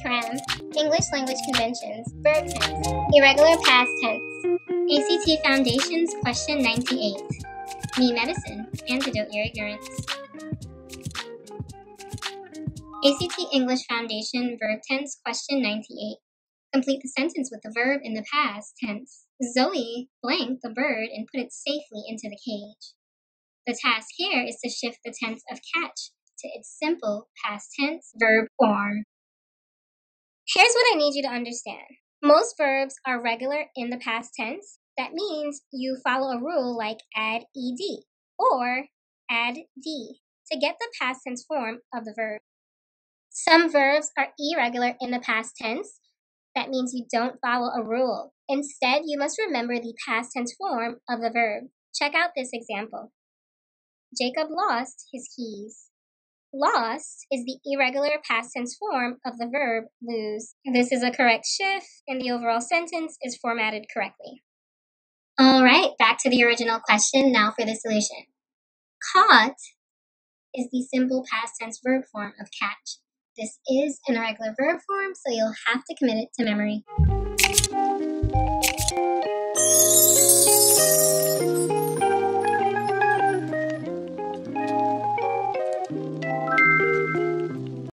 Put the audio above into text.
Cram, English Language Conventions, Verb Tense, Irregular Past Tense, ACT Foundations, Question 98. Me Medicine, Antidote Your Ignorance. ACT English Foundation, Verb Tense, Question 98. Complete the sentence with the verb in the past tense. Zoe blanked the bird and put it safely into the cage. The task here is to shift the tense of catch to its simple past tense verb form. Here's what I need you to understand. Most verbs are regular in the past tense. That means you follow a rule like add ed or add d to get the past tense form of the verb. Some verbs are irregular in the past tense. That means you don't follow a rule. Instead, you must remember the past tense form of the verb. Check out this example. Jacob lost his keys. Lost is the irregular past tense form of the verb lose. This is a correct shift, and the overall sentence is formatted correctly. All right, back to the original question now for the solution. Caught is the simple past tense verb form of catch. This is an irregular verb form, so you'll have to commit it to memory.